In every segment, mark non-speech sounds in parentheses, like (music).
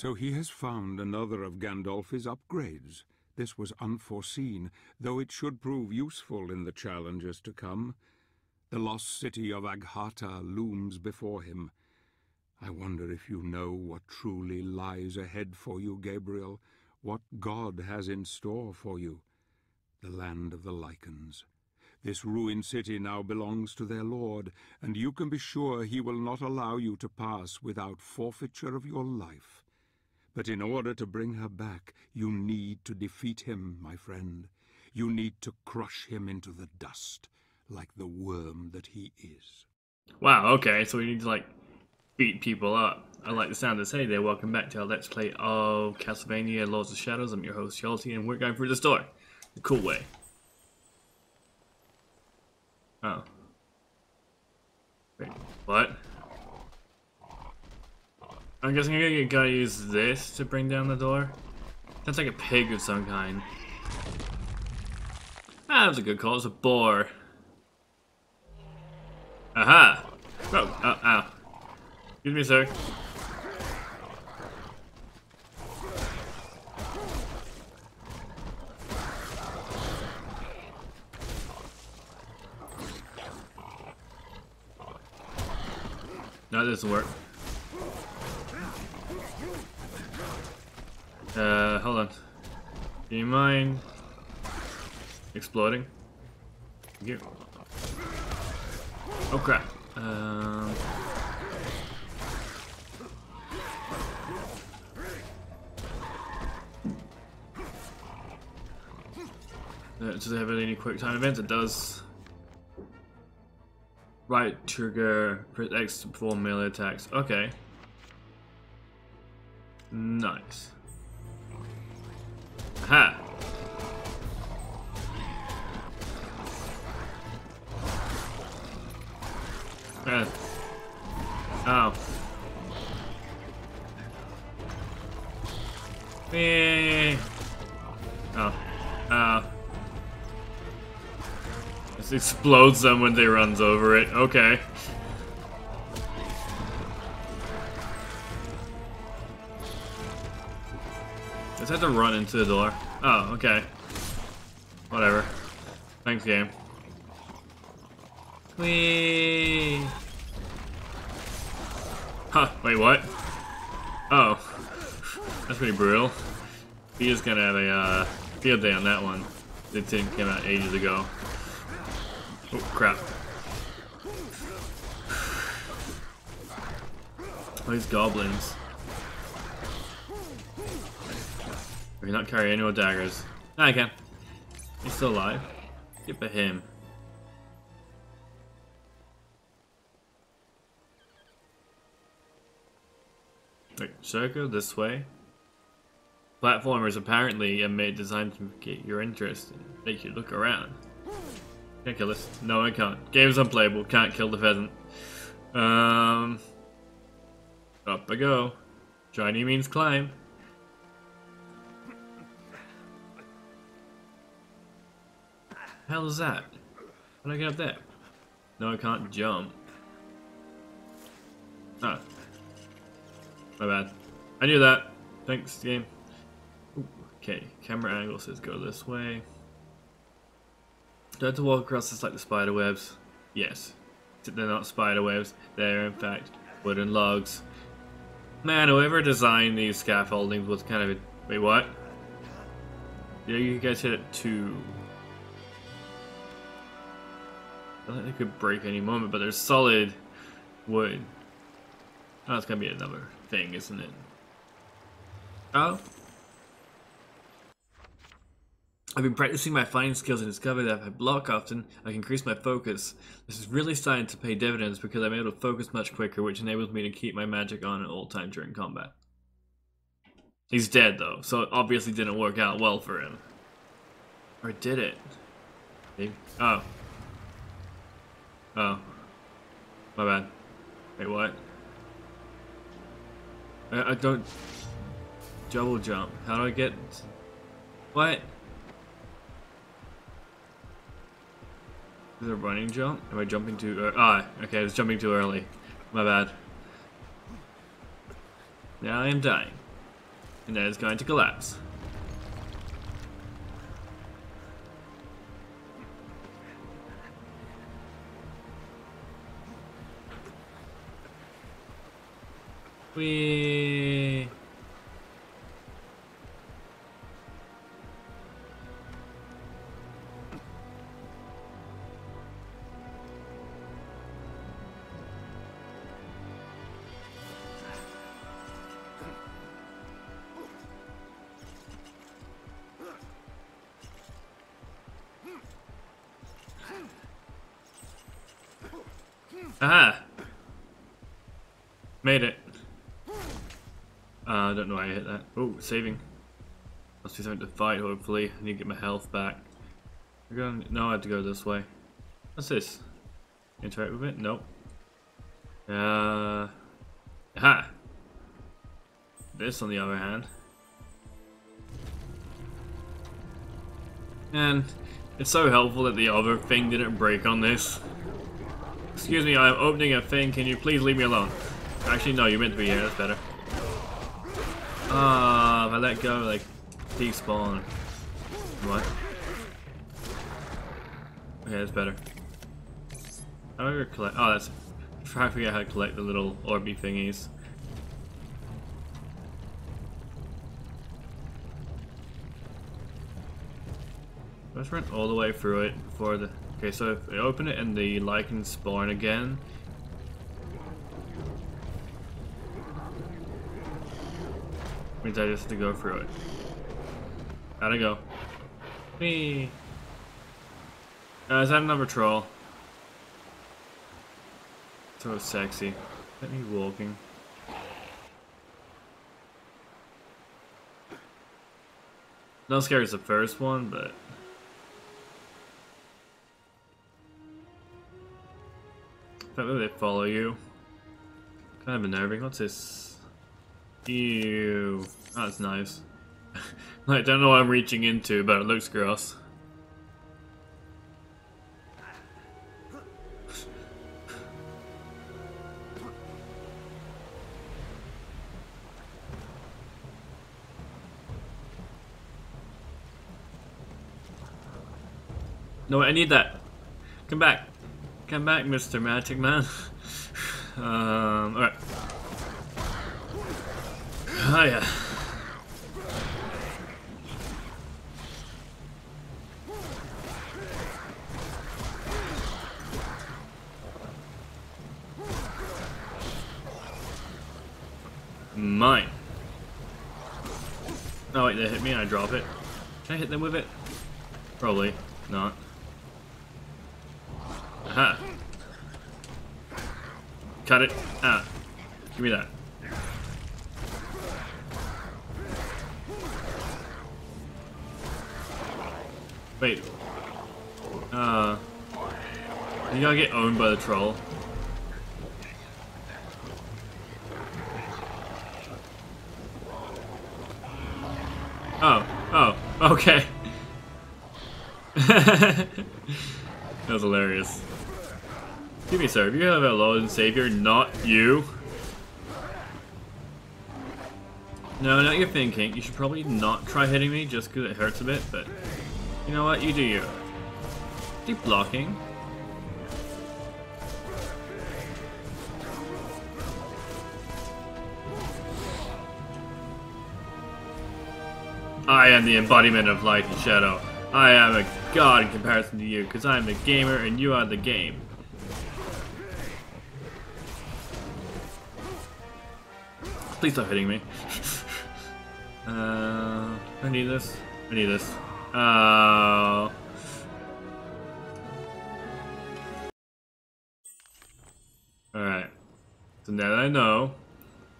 So he has found another of Gandolfi's upgrades. This was unforeseen, though it should prove useful in the challenges to come. The lost city of Agharta looms before him. I wonder if you know what truly lies ahead for you, Gabriel, what God has in store for you. The land of the Lycans. This ruined city now belongs to their lord, and you can be sure he will not allow you to pass without forfeiture of your life. But in order to bring her back, you need to defeat him, my friend. You need to crush him into the dust, like the worm that he is. Wow, okay, so we need to, like, beat people up. I like the sound of this. Hey there, welcome back to our Let's Play of Castlevania Lords of Shadows. I'm your host, Hjalti, and we're going through the story. The cool way. Oh. Wait, what? I'm guessing I gotta use this to bring down the door? That's like a pig of some kind. Ah, that was a good call. It's a boar. Aha! Oh, ow, ow. Excuse me, sir. No, that doesn't work. Uh, hold on. Do you mind exploding? Thank you. Oh crap. Um. Uh, does it have any quick time events? It does. Right trigger, press X to perform melee attacks. Okay. Nice. Uh. Oh. Yay! Oh. Oh. This explodes them when they runs over it. Okay. Just have to run into the door. Oh, okay. Whatever. Thanks, game. Huh, wait, what? Oh. That's pretty brutal. He is gonna have a uh, field day on that one. Tin came out ages ago. Oh, crap. These goblins. We cannot carry any more daggers. I can. He's still alive. Get by him. Wait, circle this way? Platformers apparently are made designed to get your interest and make you look around. Can't kill this. No, I can't. Game's unplayable. Can't kill the pheasant. Um, up I go. Shiny means climb. hell is that? How do I get up there? No, I can't jump. Ah. My bad. I knew that. Thanks, game. Okay, camera angle says go this way. Do I have to walk across this like the spider webs? Yes. They're not spider webs. They're, in fact, wooden logs. Man, whoever designed these scaffoldings was kind of a... Wait, what? Yeah, you guys hit it too. I think they could break any moment, but there's solid wood. Oh, it's gonna be another thing, isn't it? Oh. I've been practicing my fighting skills and discovered that if I block often, I can increase my focus. This is really starting to pay dividends because I'm able to focus much quicker, which enables me to keep my magic on at all times during combat. He's dead though, so it obviously didn't work out well for him. Or did it? Maybe. Oh. Oh. My bad. Wait, what? I, I don't... Double jump. How do I get... What? Is it a running jump? Am I jumping too... Ah, okay, I was jumping too early. My bad. Now I am dying. And that is going to collapse. We Aha! Made it. I don't know why I hit that. Oh, saving. Must be something to fight, hopefully. I need to get my health back. Going. No, I have to go this way. What's this? Interact with it? Nope. Uh. Aha! This, on the other hand. And it's so helpful that the other thing didn't break on this. Excuse me, I'm opening a thing. Can you please leave me alone? Actually, no, you're meant to be here. That's better. Ah, if I let go, like, despawn. What? Okay, that's better. I collect? Oh, that's. Try to figure out how to collect the little orby thingies. Let's run all the way through it before the. Okay, so if I open it and the lichen spawn again. Means I just have to go through it. Gotta go. Me. Uh, is that another troll? So sexy. Let me walking. Not scary as the first one, but Maybe they follow you. Kind of unnerving. What's this? Ew. That's nice. (laughs) I don't know what I'm reaching into, but it looks gross. No, I need that. Come back. Come back, Mr. Magic Man. (laughs) um, alright. Oh yeah. Mine. Oh wait, they hit me and I drop it. Can I hit them with it? Probably not. Aha. Cut it. Ah. Give me that. Wait. Uh. You gotta get owned by the troll. Oh. Oh. Okay. (laughs) that was hilarious. Excuse me, sir. If you have a Lord and Savior, not you. No, not you're thinking. You should probably not try hitting me just because it hurts a bit, but you know what? You do you. Keep blocking. I am the embodiment of light and shadow. I am a god in comparison to you, because I am the gamer and you are the game. Please stop hitting me. (laughs) uh, I need this. I need this. Uh... Alright. So now that I know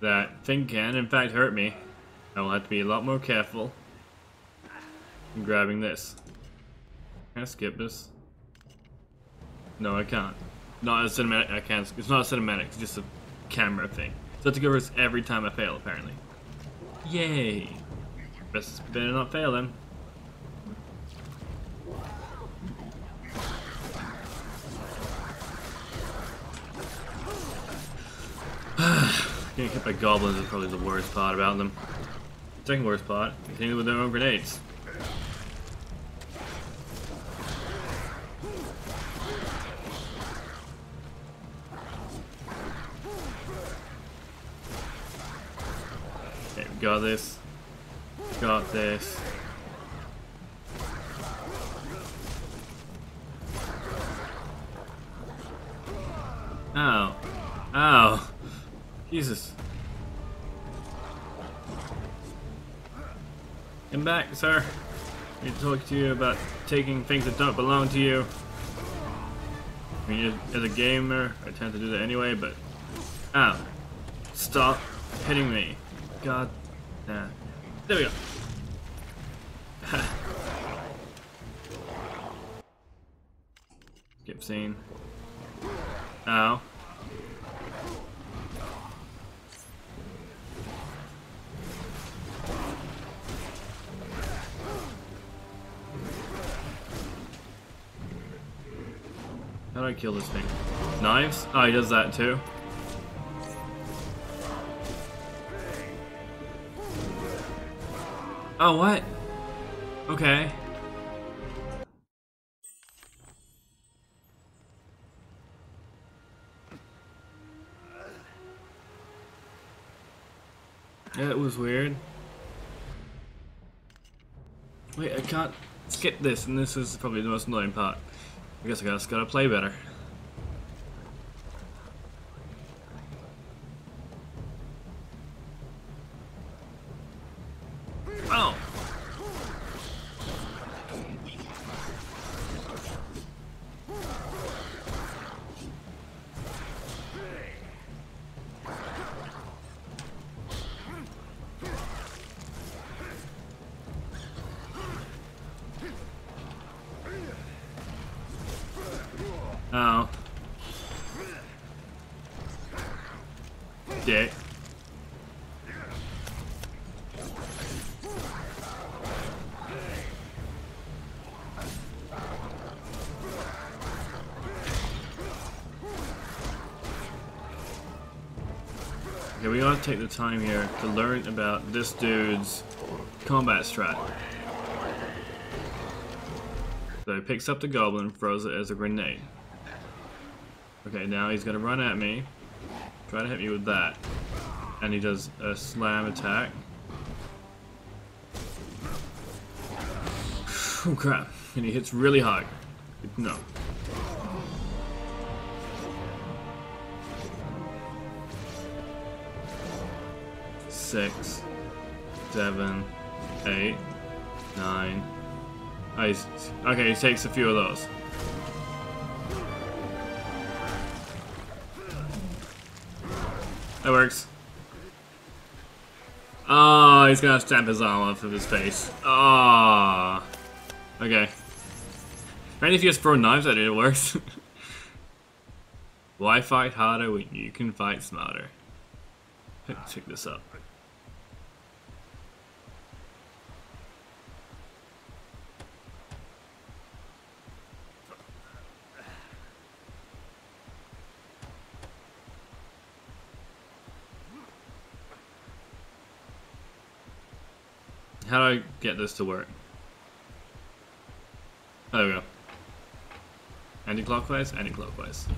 that thing can in fact hurt me, I will have to be a lot more careful in grabbing this. Can I skip this? No, I can't. Not a cinematic. I can't. It's not a cinematic. It's just a camera thing. So to go every time I fail, apparently. Yay! Best better not fail then. Getting hit by goblins is probably the worst part about them. Second worst part, continue with their own grenades. Okay, we got this. Got this. Jesus. Come back, sir. I need to talk to you about taking things that don't belong to you. I mean, as a gamer, I tend to do that anyway, but... Ow. Stop hitting me. God damn. There we go. (laughs) Skip scene. Ow. How do I kill this thing? Knives? Oh, he does that too. Oh, what? Okay. That was weird. Wait, I can't skip this, and this is probably the most annoying part. I guess I just gotta play better. Okay, we gotta take the time here to learn about this dude's combat strat. So he picks up the goblin, throws it as a grenade. Okay, now he's gonna run at me, try to hit me with that. And he does a slam attack. Oh crap, and he hits really hard. No. Six, seven, eight, nine. Oh, okay, he takes a few of those. That works. Oh, he's gonna stamp his arm off of his face. Oh. Ah, okay. Maybe if you just throw knives at it, it works. (laughs) Why fight harder when you can fight smarter? Check this up. How do I get this to work? There we go. Anti-clockwise, anti-clockwise.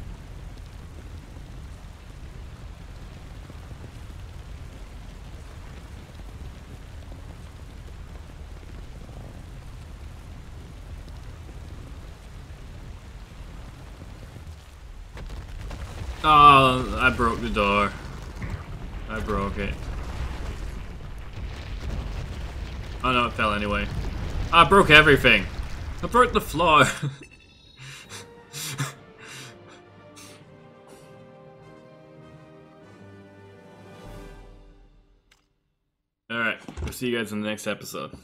Oh, I broke the door. I broke it. Oh no, it fell anyway. I broke everything. I broke the floor. (laughs) Alright, we'll see you guys in the next episode.